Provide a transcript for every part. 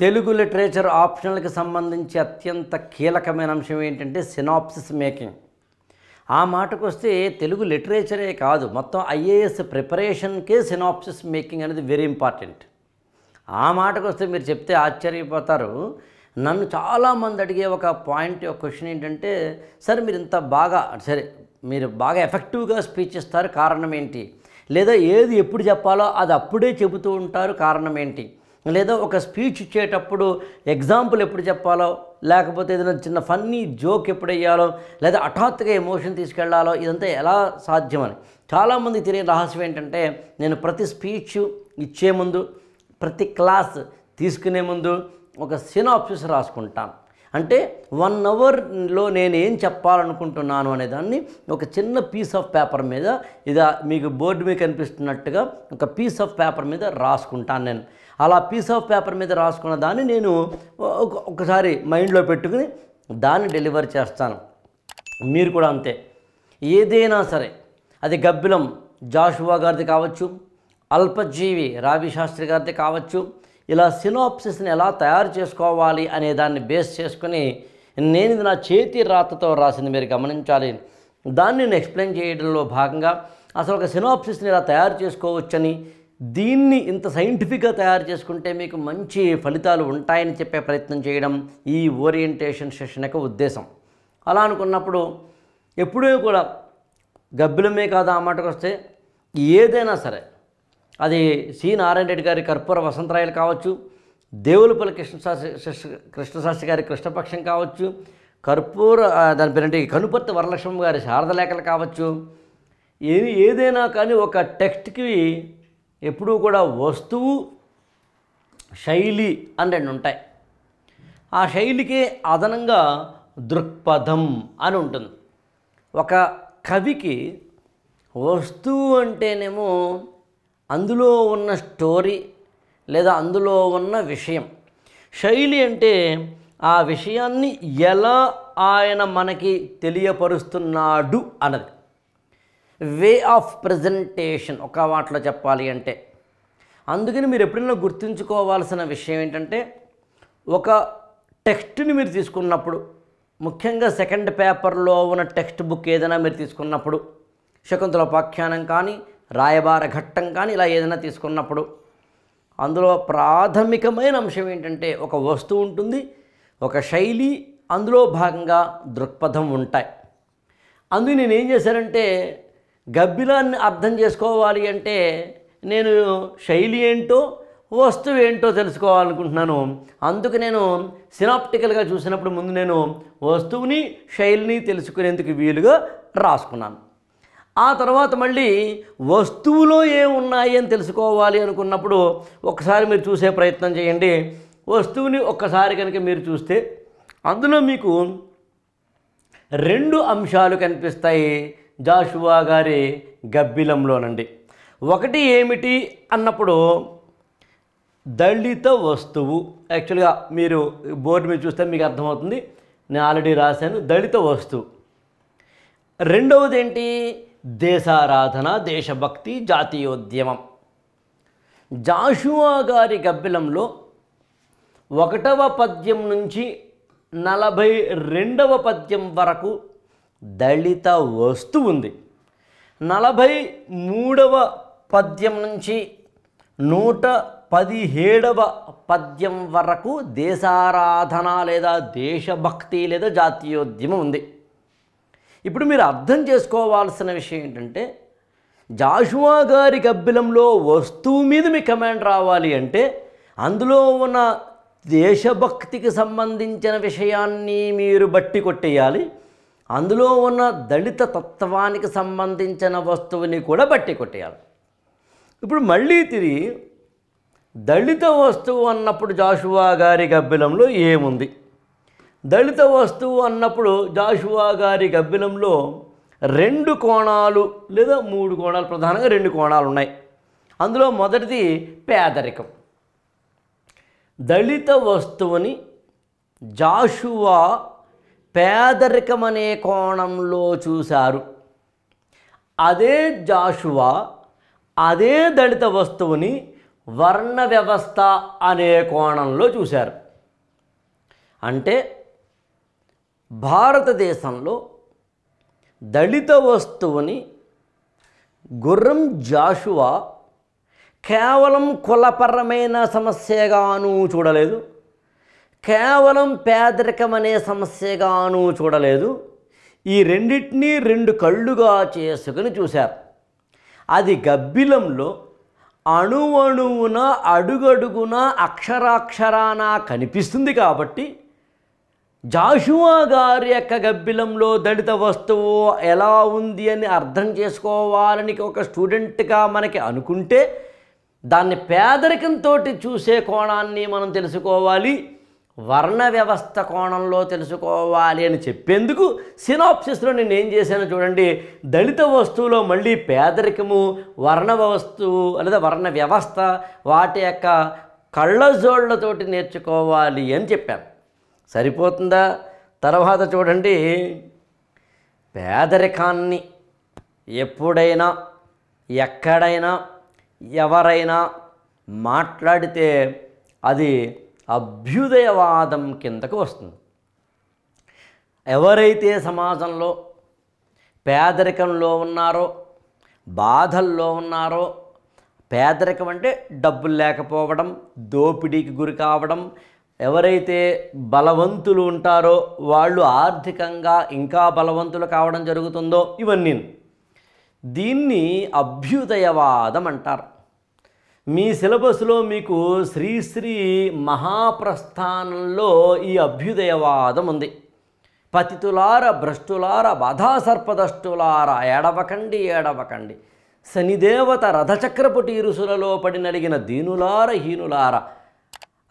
Telugu literature ఆప్షనల్కి సంబంధించి అత్యంత కీలకమైన అంశం ఏంటంటే సినాప్సిస్ మేకింగ్. ఆ మాటకు వస్తే తెలుగు లిటరేచరే కాదు మొత్తం ఐఏఎస్ ప్రిపరేషన్కే సినాప్సిస్ మేకింగ్ అనేది వెరీ ఇంపార్టెంట్. ఆ మాటకు వస్తే మీరు చెప్తే ఆశ్చర్యపోతారు. నన్ను చాలామంది అడిగే ఒక పాయింట్ ఒక క్వశ్చన్ ఏంటంటే సార్ మీరు ఇంత బాగా సరే మీరు బాగా ఎఫెక్టివ్గా స్పీచ్ ఇస్తారు కారణం ఏంటి? లేదా ఏది ఎప్పుడు చెప్పాలో అది అప్పుడే చెబుతూ ఉంటారు కారణం ఏంటి? లేదా ఒక స్పీచ్ ఇచ్చేటప్పుడు ఎగ్జాంపుల్ ఎప్పుడు చెప్పాలో లేకపోతే ఏదైనా చిన్న ఫన్నీ జోక్ ఎప్పుడు వేయాలో లేదా హఠాత్తుగా ఎమోషన్ తీసుకెళ్ళాలో ఇదంతా ఎలా సాధ్యమని. చాలామంది తెలియని రహస్యం ఏంటంటే నేను ప్రతి స్పీచ్ ఇచ్చే ముందు ప్రతి క్లాస్ తీసుకునే ముందు ఒక సినాప్సిస్ రాసుకుంటాను. అంటే వన్ అవర్లో నేను ఏం చెప్పాలనుకుంటున్నాను అనే దాన్ని ఒక చిన్న పీస్ ఆఫ్ పేపర్ మీద ఇది మీకు బోర్డు మీద కనిపిస్తున్నట్టుగా ఒక పీస్ ఆఫ్ పేపర్ మీద రాసుకుంటాను నేను. అలా పీస్ ఆఫ్ పేపర్ మీద రాసుకున్న దాన్ని నేను ఒకసారి మైండ్లో పెట్టుకుని దాన్ని డెలివర్ చేస్తాను. మీరు కూడా అంతే. ఏదైనా సరే అది గబ్బిలం జాషువా గారిది కావచ్చు అల్పజీవి రావి శాస్త్రి గారిది కావచ్చు ఇలా సినాప్సిస్ని ఎలా తయారు చేసుకోవాలి అనే దాన్ని బేస్ చేసుకుని నేను ఇది నా చేతి రాతతో రాసింది మీరు గమనించాలి. దాన్ని నేను ఎక్స్ప్లెయిన్ చేయడంలో భాగంగా అసలు ఒక సినాప్సిస్ని ఇలా తయారు చేసుకోవచ్చని దీన్ని ఇంత సైంటిఫిక్గా తయారు చేసుకుంటే మీకు మంచి ఫలితాలు ఉంటాయని చెప్పే ప్రయత్నం చేయడం ఈ ఓరియంటేషన్ సెషన్ యొక్క ఉద్దేశం. అలా అనుకున్నప్పుడు ఎప్పుడూ కూడా గబ్బిలమే కాదు ఆ మాటకు వస్తే ఏదైనా సరే అది సి నారాయణ రెడ్డి గారి కర్పూర వసంతరాయలు కావచ్చు దేవులపల్లి కృష్ణశాస్త్రి కృష్ణశాస్త్రి గారి కృష్ణపక్షం కావచ్చు కర్పూర దాని పేరేంటి కనుపర్తి వరలక్ష్మి గారి శారద లేఖలు కావచ్చు ఏది ఏదైనా కానీ ఒక టెక్స్ట్కి ఎప్పుడూ కూడా వస్తువు శైలి అని రెండు ఉంటాయి. ఆ శైలికి అదనంగా దృక్పథం అని ఉంటుంది. ఒక కవికి వస్తువు అంటేనేమో అందులో ఉన్న స్టోరీ లేదా అందులో ఉన్న విషయం. శైలి అంటే ఆ విషయాన్ని ఎలా ఆయన మనకి తెలియపరుస్తున్నాడు అన్నది. వే ఆఫ్ ప్రజెంటేషన్ ఒక మాటలో చెప్పాలి అంటే. అందుకని మీరు ఎప్పుడైనా గుర్తుంచుకోవాల్సిన విషయం ఏంటంటే ఒక టెక్స్ట్ని మీరు తీసుకున్నప్పుడు ముఖ్యంగా సెకండ్ పేపర్లో ఉన్న టెక్స్ట్ బుక్ ఏదైనా మీరు తీసుకున్నప్పుడు శకుంతల ఉపాఖ్యానం కానీ రాయబార ఘట్టం కానీ ఇలా ఏదైనా తీసుకున్నప్పుడు అందులో ప్రాథమికమైన అంశం ఏంటంటే ఒక వస్తువు ఉంటుంది ఒక శైలి అందులో భాగంగా దృక్పథం ఉంటాయి. అందుకు నేనేం చేశానంటే గబ్బిలాన్ని అర్థం చేసుకోవాలి అంటే నేను శైలి ఏంటో వస్తువు ఏంటో తెలుసుకోవాలనుకుంటున్నాను. అందుకు నేను సినాప్టికల్గా చూసినప్పుడు ముందు నేను వస్తువుని శైలిని తెలుసుకునేందుకు వీలుగా రాసుకున్నాను. ఆ తర్వాత మళ్ళీ వస్తువులో ఏమున్నాయి అని తెలుసుకోవాలి అనుకున్నప్పుడు ఒకసారి మీరు చూసే ప్రయత్నం చేయండి. వస్తువుని ఒక్కసారి కనుక మీరు చూస్తే అందులో మీకు రెండు అంశాలు కనిపిస్తాయి. జాషువా గారి గబ్బిలంలోనండి. ఒకటి ఏమిటి అన్నప్పుడు దళిత వస్తువు. యాక్చువల్గా మీరు బోర్డు మీద చూస్తే మీకు అర్థమవుతుంది. నేను ఆల్రెడీ రాశాను దళిత వస్తువు. రెండవది ఏంటి దేశారాధన దేశభక్తి జాతీయోద్యమం. జాషువా గారి గబ్బిలంలో ఒకటవ పద్యం నుంచి నలభై రెండవ పద్యం వరకు దళిత వస్తువు ఉంది. నలభై మూడవ పద్యం నుంచి నూట పదిహేడవ పద్యం వరకు దేశారాధన లేదా దేశభక్తి లేదా జాతీయోద్యమం ఉంది. ఇప్పుడు మీరు అర్థం చేసుకోవాల్సిన విషయం ఏంటంటే జాషువా గారి గబ్బిలంలో వస్తువు మీద మీ కమాండ్ రావాలి అంటే అందులో ఉన్న దేశభక్తికి సంబంధించిన విషయాన్ని మీరు బట్టి కొట్టేయాలి. అందులో ఉన్న దళిత తత్వానికి సంబంధించిన వస్తువుని కూడా బట్టి కొట్టేయాలి. ఇప్పుడు మళ్ళీ తిరిగి దళిత వస్తువు అన్నప్పుడు జాషువా గారి గబ్బిలంలో ఏముంది? దళిత వస్తువు అన్నప్పుడు జాషువా గారి గబ్బిలంలో రెండు కోణాలు లేదా మూడు కోణాలు ప్రధానంగా రెండు కోణాలు ఉన్నాయి. అందులో మొదటిది పేదరికం. దళిత వస్తువుని జాషువా పేదరికం అనే కోణంలో చూశారు. అదే జాషువా అదే దళిత వస్తువుని వర్ణ వ్యవస్థ అనే కోణంలో చూశారు. అంటే భారతదేశంలో దళిత వస్తువుని గుర్రం జాషువా కేవలం కులపరమైన సమస్యగాను చూడలేదు. కేవలం పేదరికం అనే సమస్యగాను చూడలేదు. ఈ రెండింటినీ రెండు కళ్ళుగా చేసుకుని చూశారు. అది గబ్బిలంలో అణువణువున అడుగడుగున అక్షరాక్షరాన కనిపిస్తుంది కాబట్టి జాషువా గారి యొక్క గబ్బిలంలో దళిత వస్తువు ఎలా ఉంది అని అర్థం చేసుకోవాలని ఒక స్టూడెంట్గా మనకి అనుకుంటే దాన్ని పేదరికంతో చూసే కోణాన్ని మనం తెలుసుకోవాలి. వర్ణ వ్యవస్థ కోణంలో తెలుసుకోవాలి అని చెప్పేందుకు సినాప్సిస్లో నేను ఏం చేశాను చూడండి. దళిత వస్తువులో మళ్ళీ పేదరికము వర్ణ వస్తువు లేదా వర్ణ వ్యవస్థ వాటి యొక్క కళ్ళజోళ్ళతోటి నేర్చుకోవాలి అని చెప్పాను. సరిపోతుందా? తర్వాత చూడండి. పేదరికాన్ని ఎప్పుడైనా ఎక్కడైనా ఎవరైనా మాట్లాడితే అది అభ్యుదయవాదం కిందకు వస్తుంది. ఎవరైతే సమాజంలో పేదరికంలో ఉన్నారో బాధల్లో ఉన్నారో పేదరికం అంటే డబ్బులు లేకపోవడం దోపిడీకి గురి కావడం ఎవరైతే బలవంతులు ఉంటారో వాళ్ళు ఆర్థికంగా ఇంకా బలవంతులు కావడం జరుగుతుందో ఇవన్నీ దీన్ని అభ్యుదయవాదం అంటారు. మీ సిలబస్లో మీకు శ్రీశ్రీ మహాప్రస్థానంలో ఈ అభ్యుదయవాదం ఉంది. పతితులార భ్రష్టులార బాధాసర్పదష్టులార ఏడవకండి ఏడవకండి. శనిదేవత రథచక్రపు టీరుసులలో పడి నలిగిన దీనులార హీనులార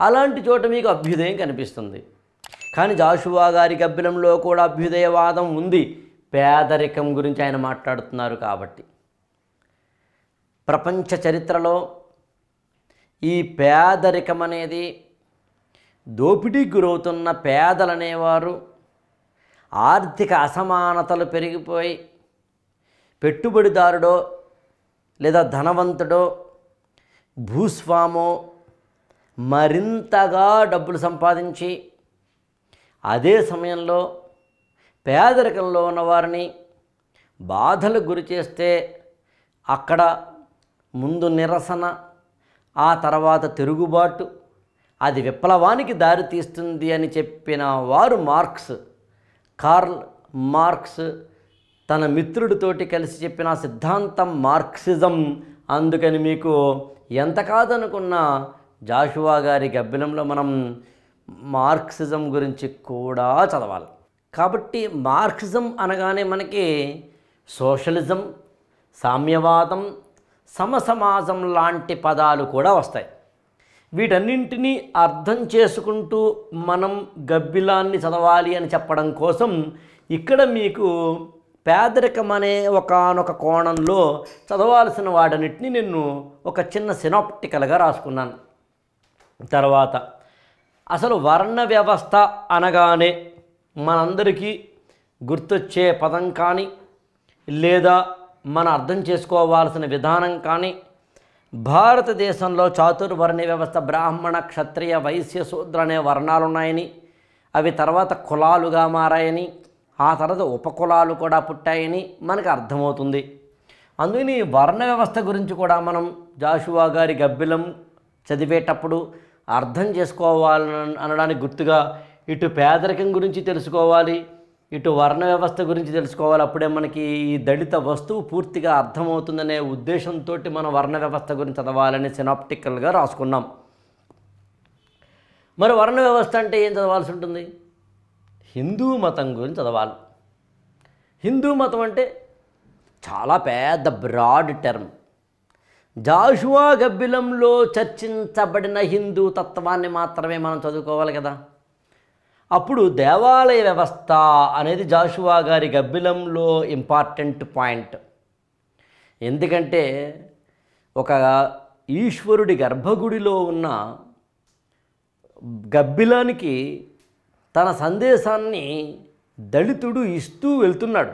అలాంటి చోట మీకు అభ్యుదయం కనిపిస్తుంది. కానీ జాషువా గారి గబ్బిలంలో కూడా అభ్యుదయవాదం ఉంది. పేదరికం గురించి ఆయన మాట్లాడుతున్నారు కాబట్టి. ప్రపంచ చరిత్రలో ఈ పేదరికం అనేది దోపిడీకి గురవుతున్న పేదలనేవారు ఆర్థిక అసమానతలు పెరిగిపోయి పెట్టుబడిదారుడో లేదా ధనవంతుడో భూస్వామో మరింతగా డబ్బులు సంపాదించి అదే సమయంలో పేదరికంలో ఉన్నవారిని బాధలు గురి చేస్తే అక్కడ ముందు నిరసన ఆ తర్వాత తిరుగుబాటు. అది విప్లవానికి దారి తీస్తుంది అని చెప్పిన వారు మార్క్స్. కార్ల్ మార్క్స్ తన మిత్రుడితోటి కలిసి చెప్పిన సిద్ధాంతం మార్క్సిజం. అందుకని మీకు ఎంత కాదనుకున్నా జాషువా గారి గబ్బిలంలో మనం మార్క్సిజం గురించి కూడా చదవాలి. కాబట్టి మార్క్సిజం అనగానే మనకి సోషలిజం సామ్యవాదం సమసమాజం లాంటి పదాలు కూడా వస్తాయి. వీటన్నింటినీ అర్థం చేసుకుంటూ మనం గబ్బిలాన్ని చదవాలి అని చెప్పడం కోసం ఇక్కడ మీకు పేదరికం అనే ఒకనొక కోణంలో చదవాల్సిన వాటన్నిటిని నేను ఒక చిన్న సినాప్టికల్గా రాసుకున్నాను. తర్వాత అసలు వర్ణ వ్యవస్థ అనగానే మనందరికీ గుర్తొచ్చే పదం కానీ లేదా మనం అర్థం చేసుకోవాల్సిన విధానం కానీ భారతదేశంలో చాతుర్వర్ణ వ్యవస్థ బ్రాహ్మణ క్షత్రియ వైశ్య శూద్ర అనే వర్ణాలు ఉన్నాయని అవి తర్వాత కులాలుగా మారాయని ఆ తర్వాత ఉపకులాలు కూడా పుట్టాయని మనకు అర్థమవుతుంది. అందుకని వర్ణ వ్యవస్థ గురించి కూడా మనం జాషువా గారి గబ్బిలం చదివేటప్పుడు అర్థం చేసుకోవాలని అనడానికి గుర్తుగా ఇటు పేదరికం గురించి తెలుసుకోవాలి ఇటు వర్ణ వ్యవస్థ గురించి తెలుసుకోవాలి. అప్పుడే మనకి ఈ దళిత వస్తువు పూర్తిగా అర్థమవుతుందనే ఉద్దేశంతో మనం వర్ణ వ్యవస్థ గురించి చదవాలని సినాప్టికల్గా రాసుకున్నాం. మరి వర్ణ వ్యవస్థ అంటే ఏం చదవాల్సి ఉంటుంది? హిందూ మతం గురించి చదవాలి. హిందూ మతం అంటే చాలా పెద్ద బ్రాడ్ టర్మ్. జాషువా గబ్బిలంలో చర్చించబడిన హిందూ తత్వాన్ని మాత్రమే మనం చదువుకోవాలి కదా. అప్పుడు దేవాలయ వ్యవస్థ అనేది జాషువా గారి గబ్బిలంలో ఇంపార్టెంట్ పాయింట్. ఎందుకంటే ఒక ఈశ్వరుడి గర్భగుడిలో ఉన్న గబ్బిలానికి తన సందేశాన్ని దళితుడు ఇస్తూ వెళ్తున్నాడు.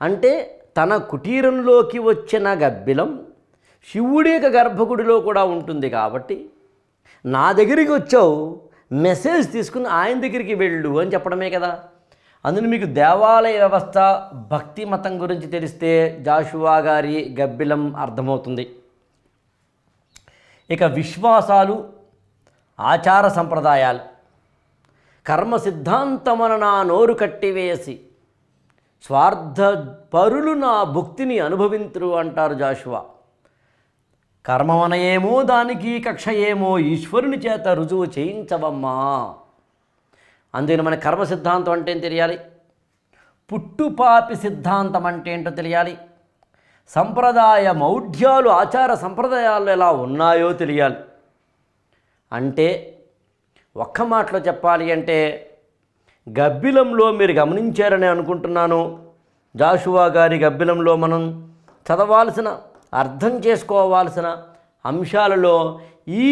అంటే తన కుటీరంలోకి వచ్చిన గబ్బిలం శివుడి యొక్క గర్భగుడిలో కూడా ఉంటుంది కాబట్టి నా దగ్గరికి వచ్చావు మెసేజ్ తీసుకుని ఆయన దగ్గరికి వెళ్ళు అని చెప్పడమే కదా. అందులో మీకు దేవాలయ వ్యవస్థ భక్తి మతం గురించి తెలిస్తే జాషువా గారి గబ్బిలం అర్థమవుతుంది. ఇక విశ్వాసాలు ఆచార సంప్రదాయాలు కర్మ సిద్ధాంతమున నా నోరు కట్టివేసి స్వార్థ పరులు నా భుక్తిని అనుభవింతురు అంటారు జాషువా. కర్మమన ఏమో దానికి కక్ష ఏమో ఈశ్వరుని చేత రుజువు చేయించవమ్మా. అందుకని మన కర్మ సిద్ధాంతం అంటే ఏం తెలియాలి? పుట్టుపాపి సిద్ధాంతం అంటే ఏంటో తెలియాలి? సంప్రదాయ మౌఢ్యాలు ఆచార సంప్రదాయాలు ఎలా ఉన్నాయో తెలియాలి. అంటే ఒక్క మాటలో చెప్పాలి అంటే గబ్బిలంలో మీరు గమనించారని అనుకుంటున్నాను. జాషువా గారి గబ్బిలంలో మనం చదవాల్సిన అర్థం చేసుకోవాల్సిన అంశాలలో ఈ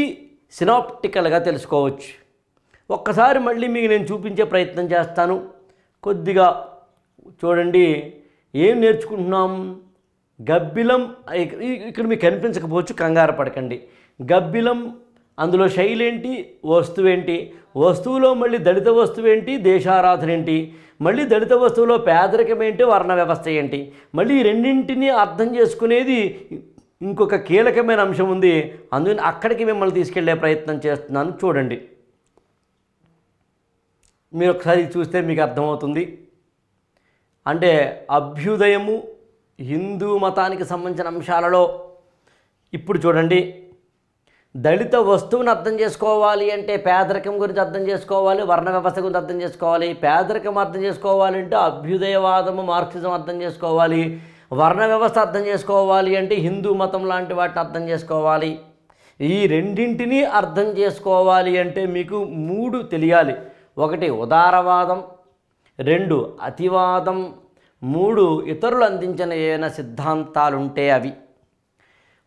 సినాప్టికల్గా తెలుసుకోవచ్చు. ఒక్కసారి మళ్ళీ మీకు నేను చూపించే ప్రయత్నం చేస్తాను. కొద్దిగా చూడండి ఏం నేర్చుకుంటున్నాం? గబ్బిలం ఇక్కడ మీకు కనిపించకపోవచ్చు కంగారు పడకండి. గబ్బిలం అందులో శైలి ఏంటి? వస్తువు ఏంటి? వస్తువులో మళ్ళీ దళిత వస్తువు ఏంటి? దేశారాధన ఏంటి? మళ్ళీ దళిత వస్తువులో పేదరికం ఏంటి? వర్ణ వ్యవస్థ ఏంటి? మళ్ళీ రెండింటిని రెండింటినీ అర్థం చేసుకునేది ఇంకొక కీలకమైన అంశం ఉంది. అందుకని అక్కడికి మిమ్మల్ని తీసుకెళ్ళే ప్రయత్నం చేస్తున్నాను. చూడండి. మీరు ఒకసారి చూస్తే మీకు అర్థమవుతుంది. అంటే అభ్యుదయము హిందూ మతానికి సంబంధించిన అంశాలలో ఇప్పుడు చూడండి. దళిత వస్తువును అర్థం చేసుకోవాలి అంటే పేదరికం గురించి అర్థం చేసుకోవాలి వర్ణ వ్యవస్థ గురించి అర్థం చేసుకోవాలి పేదరికం అర్థం చేసుకోవాలి అంటే అభ్యుదయవాదము మార్క్సిజం అర్థం చేసుకోవాలి వర్ణ వ్యవస్థ అర్థం చేసుకోవాలి అంటే హిందూ మతం లాంటి వాటిని అర్థం చేసుకోవాలి. ఈ రెండింటినీ అర్థం చేసుకోవాలి అంటే మీకు మూడు తెలియాలి. ఒకటి ఉదారవాదం రెండు అతివాదం మూడు ఇతరులు అందించిన ఏమైనా సిద్ధాంతాలు ఉంటే అవి.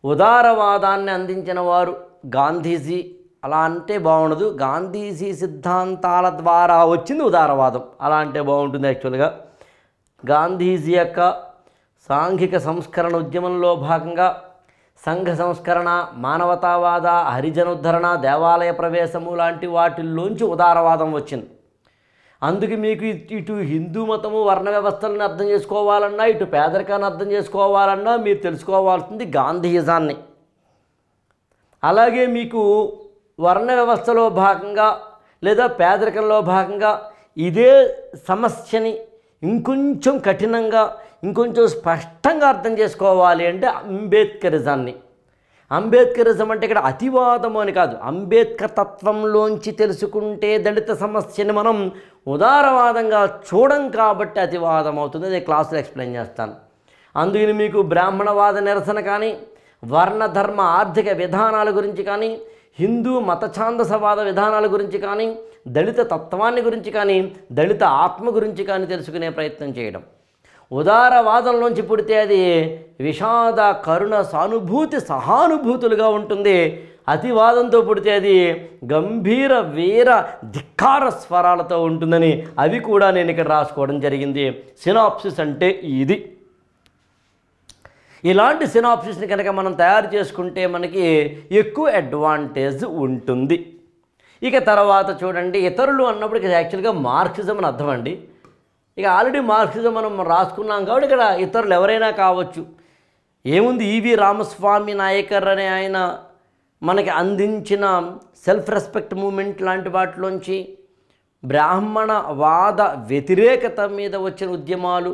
ఉదారవాదాన్ని అందించిన వారు గాంధీజీ అలా అంటే బాగుండదు. గాంధీజీ సిద్ధాంతాల ద్వారా వచ్చింది ఉదారవాదం. అలా అంటే బాగుంటుంది యాక్చువల్గా. గాంధీజీ యొక్క సాంఘిక సంస్కరణ ఉద్యమంలో భాగంగా సంఘ సంస్కరణ మానవతావాద హరిజనోద్ధరణ దేవాలయ ప్రవేశము లాంటి వాటిల్లోంచి ఉదారవాదం వచ్చింది. అందుకే మీకు ఇటు హిందూ మతము వర్ణ వ్యవస్థలను అర్థం చేసుకోవాలన్నా ఇటు పేదరికాన్ని అర్థం చేసుకోవాలన్నా మీరు తెలుసుకోవాల్సింది గాంధీజాన్ని. అలాగే మీకు వర్ణ వ్యవస్థలో భాగంగా లేదా పేదరికంలో భాగంగా ఇదే సమస్యని ఇంకొంచెం కఠినంగా ఇంకొంచెం స్పష్టంగా అర్థం చేసుకోవాలి అంటే అంబేద్కరిజాన్ని. అంబేద్కరిజం అంటే ఇక్కడ అతివాదం అని కాదు. అంబేద్కర్ తత్వంలోంచి తెలుసుకుంటే దళిత సమస్యని మనం ఉదారవాదంగా చూడం కాబట్టి అతివాదం అవుతుంది అది క్లాసులో ఎక్స్ప్లెయిన్ చేస్తాను. అందుకని మీకు బ్రాహ్మణవాద నిరసన కానీ వర్ణధర్మ ఆర్థిక విధానాల గురించి కానీ హిందూ మత ఛాందసవాద విధానాల గురించి కానీ దళిత తత్వాన్ని గురించి కానీ దళిత ఆత్మ గురించి కానీ తెలుసుకునే ప్రయత్నం చేయడం. ఉదారవాదంలోంచి పుడితే అది విషాద కరుణ సానుభూతి సహానుభూతులుగా ఉంటుంది. అతివాదంతో పుడితే అది గంభీర వీర ధిక్కార స్వరాలతో ఉంటుందని అవి కూడా నేను ఇక్కడ రాసుకోవడం జరిగింది. సినాప్సిస్ అంటే ఇది. ఇలాంటి సినాప్సిస్ని కనుక మనం తయారు చేసుకుంటే మనకి ఎక్కువ అడ్వాంటేజ్ ఉంటుంది. ఇక తర్వాత చూడండి ఇతరులు అన్నప్పుడు ఇక యాక్చువల్గా మార్క్సిజం అని అర్థం అండి. ఇక ఆల్రెడీ మార్క్సిజం మనం రాసుకున్నాం కాబట్టి ఇక్కడ ఇతరులు ఎవరైనా కావచ్చు. ఏముంది ఈవి రామస్వామి నాయకర్ అనే ఆయన మనకి అందించిన సెల్ఫ్ రెస్పెక్ట్ మూమెంట్ లాంటి వాటిలోంచి బ్రాహ్మణ వాద వ్యతిరేకత మీద వచ్చిన ఉద్యమాలు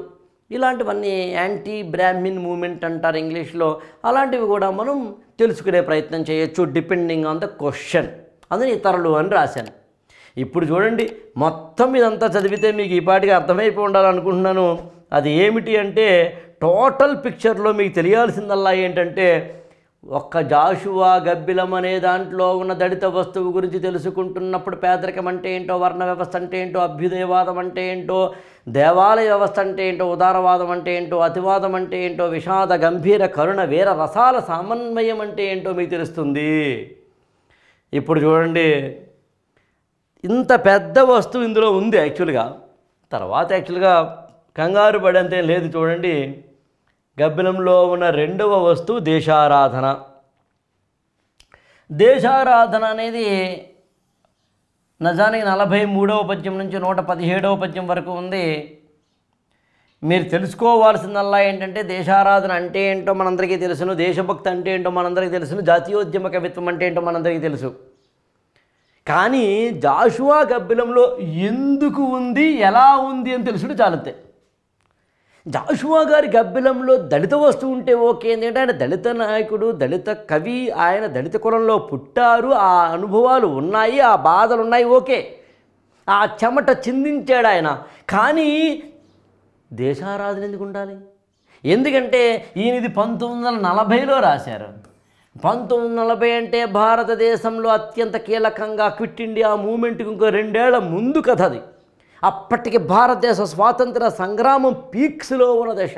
ఇలాంటివన్నీ యాంటీ బ్రాహ్మిన్ మూమెంట్ అంటారు ఇంగ్లీష్లో. అలాంటివి కూడా మనం తెలుసుకునే ప్రయత్నం చేయొచ్చు డిపెండింగ్ ఆన్ ద క్వశ్చన్ అందుని ఇతరులు అని రాశాను. ఇప్పుడు చూడండి మొత్తం ఇదంతా చదివితే మీకు ఈ పాటికి అర్థమైపోయి ఉండాలనుకుంటున్నాను. అది ఏమిటి అంటే టోటల్ పిక్చర్లో మీకు తెలియాల్సిందల్లా ఏంటంటే ఒక్క జాషువా గబ్బిలం అనే దాంట్లో ఉన్న దళిత వస్తువు గురించి తెలుసుకుంటున్నప్పుడు పేదరికం అంటే ఏంటో వర్ణ వ్యవస్థ అంటే ఏంటో అభ్యుదయవాదం అంటే ఏంటో దేవాలయ వ్యవస్థ అంటే ఏంటో ఉదారవాదం అంటే ఏంటో అతివాదం అంటే ఏంటో విషాద గంభీర కరుణ వీర రసాల సమన్వయం అంటే ఏంటో మీకు తెలుస్తుంది. ఇప్పుడు చూడండి ఇంత పెద్ద వస్తువు ఇందులో ఉంది యాక్చువల్గా తర్వాత యాక్చువల్గా కంగారు పడేంత లేదు చూడండి. గబ్బిలంలో ఉన్న రెండవ వస్తువు దేశారాధన. దేశారాధన అనేది నిజానికి నలభై మూడవ పద్యం నుంచి నూట పదిహేడవ పద్యం వరకు ఉంది. మీరు తెలుసుకోవాల్సిందల్లా ఏంటంటే దేశారాధన అంటే ఏంటో మనందరికీ తెలుసును దేశభక్తి అంటే ఏంటో మనందరికీ తెలుసును జాతీయోద్యమ కవిత్వం అంటే ఏంటో మనందరికీ తెలుసు. కానీ జాషువా గబ్బిలంలో ఎందుకు ఉంది ఎలా ఉంది అని తెలుసుడు చాలంతే. జాషువా గారి గబ్బిలంలో దళిత వస్తువు ఉంటే ఓకే. ఏంటంటే ఆయన దళిత నాయకుడు దళిత కవి ఆయన దళిత కులంలో పుట్టారు. ఆ అనుభవాలు ఉన్నాయి ఆ బాధలు ఉన్నాయి ఓకే. ఆ చెమట చిందించాడు ఆయన. కానీ దేశారాధన ఎందుకు ఉండాలి? ఎందుకంటే ఈయన ఇది పంతొమ్మిది వందల నలభైలో రాశారు. పంతొమ్మిది వందల నలభై అంటే భారతదేశంలో అత్యంత కీలకంగా క్విట్ ఇండియా మూమెంట్కి ఇంకో రెండేళ్ళ ముందు కథ అది. అప్పటికి భారతదేశ స్వాతంత్ర సంగ్రామం పీక్స్లో ఉన్న దశ.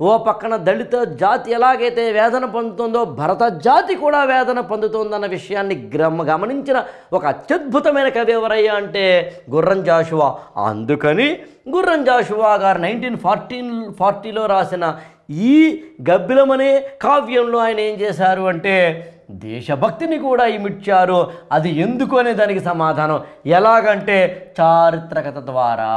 ఓ పక్కన దళిత జాతి ఎలాగైతే వేదన పొందుతుందో భరత జాతి కూడా వేదన పొందుతుందన్న విషయాన్ని గ్రమ గమనించిన ఒక అత్యద్భుతమైన కవి ఎవరయ్యా అంటే గుర్రం జాషువా. అందుకని గుర్రం జాషువా గారు నైన్టీన్ ఫార్టీన్ ఫార్టీలో రాసిన ఈ గబ్బిలమనే కావ్యంలో ఆయన ఏం చేశారు అంటే దేశభక్తిని కూడా ఇమిడ్చారు అది ఎందుకు అనే దానికి సమాధానం. ఎలాగంటే చారిత్రకత ద్వారా.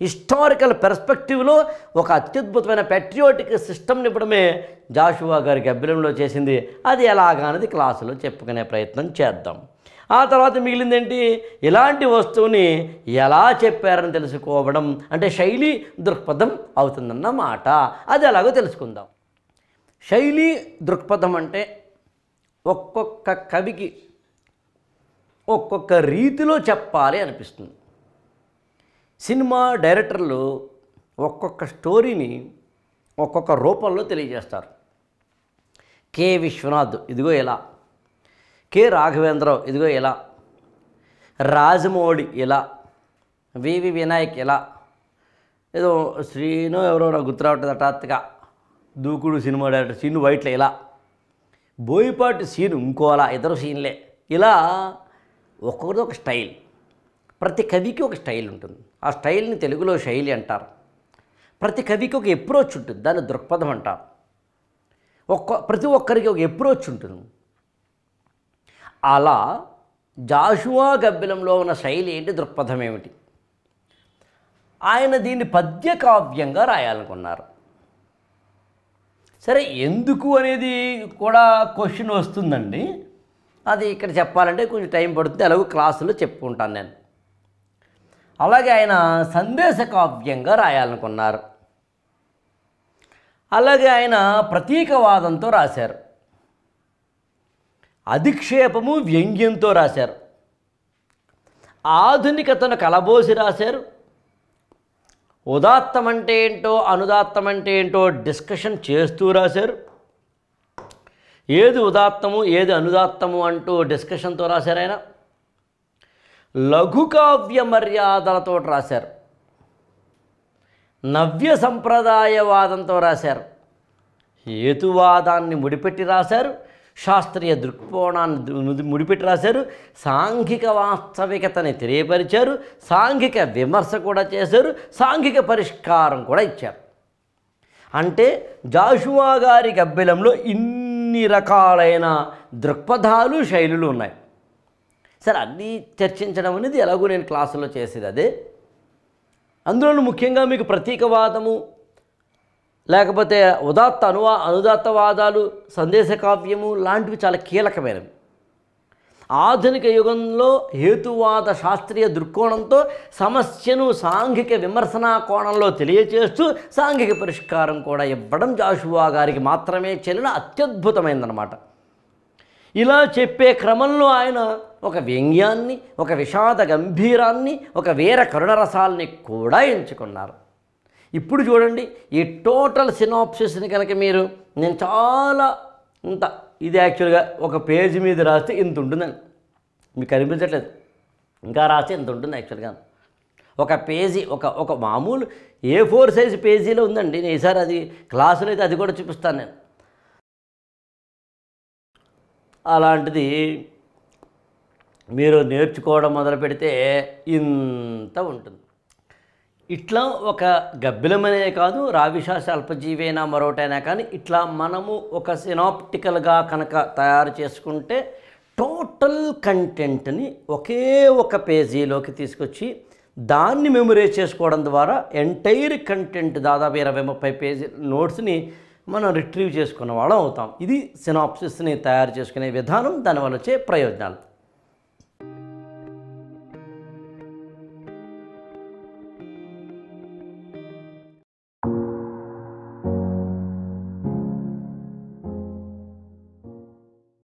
హిస్టారికల్ పెర్స్పెక్టివ్లో ఒక అత్యద్భుతమైన పెట్రియోటిక్ సిస్టమ్ని ఇవ్వడమే జాషువా గారి గబ్బిలంలో చేసింది. అది ఎలాగా అనేది క్లాసులో చెప్పుకునే ప్రయత్నం చేద్దాం. ఆ తర్వాత మిగిలిందేంటి? ఇలాంటి వస్తువుని ఎలా చెప్పారని తెలుసుకోవడం. అంటే శైలి దృక్పథం అవుతుందన్నమాట. అది ఎలాగో తెలుసుకుందాం. శైలి దృక్పథం అంటే ఒక్కొక్క కవికి ఒక్కొక్క రీతిలో చెప్పాలి అనిపిస్తుంది. సినిమా డైరెక్టర్లు ఒక్కొక్క స్టోరీని ఒక్కొక్క రూపంలో తెలియజేస్తారు. కె విశ్వనాథ్ ఇదిగో ఇలా. కె రాఘవేంద్రరావు ఇదిగో ఇలా. రాజమౌళి ఇలా. వివి వినాయక్ ఇలా. ఏదో శ్రీను ఎవరో నాకు గుర్తు హఠాత్తుగా. దూకుడు సినిమా డైరెక్టర్ శ్రీను వైట్ల ఇలా. బోయపాటి సీను ఇంకోలా ఇద్దరు సీన్లే. ఇలా ఒక్కొక్కటి ఒక స్టైల్. ప్రతి కవికి ఒక స్టైల్ ఉంటుంది. ఆ స్టైల్ని తెలుగులో శైలి అంటారు. ప్రతి కవికి ఒక ఎప్రోచ్ ఉంటుంది. దాన్ని దృక్పథం అంటారు. ఒక్క ప్రతి ఒక్కరికి ఒక ఎప్రోచ్ ఉంటుంది. అలా జాషువా గబ్బిలంలో ఉన్న శైలి ఏంటి? దృక్పథం ఏమిటి? ఆయన దీన్ని పద్య కావ్యంగా రాయాలనుకున్నారు. సరే ఎందుకు అనేది కూడా క్వశ్చన్ వస్తుందండి. అది ఇక్కడ చెప్పాలంటే కొంచెం టైం పడుతుంది. అలాగే క్లాసులో చెప్పుకుంటాను నేను. అలాగే ఆయన సందేశ కావ్యంగా రాయాలనుకున్నారు. అలాగే ఆయన ప్రతీకవాదంతో రాశారు. అధిక్షేపము వ్యంగ్యంతో రాశారు. ఆధునికతను కలబోసి రాశారు. ఉదాత్తం అంటే ఏంటో అనుదాత్తం అంటే ఏంటో డిస్కషన్ చేస్తూ రాశారు. ఏది ఉదాత్తము ఏది అనుదాత్తము అంటూ డిస్కషన్తో రాశారు ఆయన. లఘుకావ్య మర్యాదలతో రాశారు. నవ్య సంప్రదాయవాదంతో రాశారు. హేతువాదాన్ని ముడిపెట్టి రాశారు. శాస్త్రీయ దృక్కోణాన్ని ముడిపెట్టి రాశారు. సాంఘిక వాస్తవికతని తెలియపరిచారు. సాంఘిక విమర్శ కూడా చేశారు. సాంఘిక పరిష్కారం కూడా ఇచ్చారు. అంటే జాషువా గారి గబ్బిలంలో ఇన్ని రకాలైన దృక్పథాలు శైలులు ఉన్నాయి. సరే అన్నీ చర్చించడం అనేది ఎలాగో నేను క్లాసులో చేసేది అదే. అందులోనూ ముఖ్యంగా మీకు ప్రతీకవాదము లేకపోతే ఉదాత్త అనువా అనుదాత్తవాదాలు సందేశకావ్యము లాంటివి చాలా కీలకమైనవి. ఆధునిక యుగంలో హేతువాద శాస్త్రీయ దృక్కోణంతో సమస్యను సాంఘిక విమర్శనా కోణంలో తెలియచేస్తూ సాంఘిక పరిష్కారం కూడా ఇవ్వడం జాషువా గారికి మాత్రమే చెల్లిన అత్యద్భుతమైందనమాట ఇలా చెప్పే క్రమంలో ఆయన ఒక వ్యంగ్యాన్ని ఒక విషాద గంభీరాన్ని ఒక వీర కరుణరసాల్ని కూడా ఎంచుకున్నారు. ఇప్పుడు చూడండి ఈ టోటల్ సినాప్సిస్ని కనుక మీరు నేను చాలా ఇంత ఇది యాక్చువల్గా ఒక పేజీ మీద రాస్తే ఇంత ఉంటుందండి మీకు కనిపించట్లేదు ఇంకా రాస్తే ఇంత ఉంటుంది యాక్చువల్గా. ఒక పేజీ ఒక ఒక మామూలు ఏ ఫోర్ సైజ్ పేజీలో ఉందండి. నేను ఈసారి అది క్లాసులో అయితే అది కూడా చూపిస్తాను నేను. అలాంటిది మీరు నేర్చుకోవడం మొదలు పెడితే ఇంత ఉంటుంది. ఇట్లా ఒక గబ్బిలమనే కాదు రావిశాస అల్పజీవైనా మరొకటైనా కానీ ఇట్లా మనము ఒక సినాప్టికల్గా కనుక తయారు చేసుకుంటే టోటల్ కంటెంట్ని ఒకే ఒక పేజీలోకి తీసుకొచ్చి దాన్ని మెమొరైజ్ చేసుకోవడం ద్వారా ఎంటైర్ కంటెంట్ దాదాపు ఇరవై ముప్పై పేజీ నోట్స్ని మనం రిట్రీవ్ చేసుకున్న వాళ్ళం అవుతాం. ఇది సినాప్సిస్ని తయారు చేసుకునే విధానం దానివల్ల వచ్చే ప్రయోజనాలు.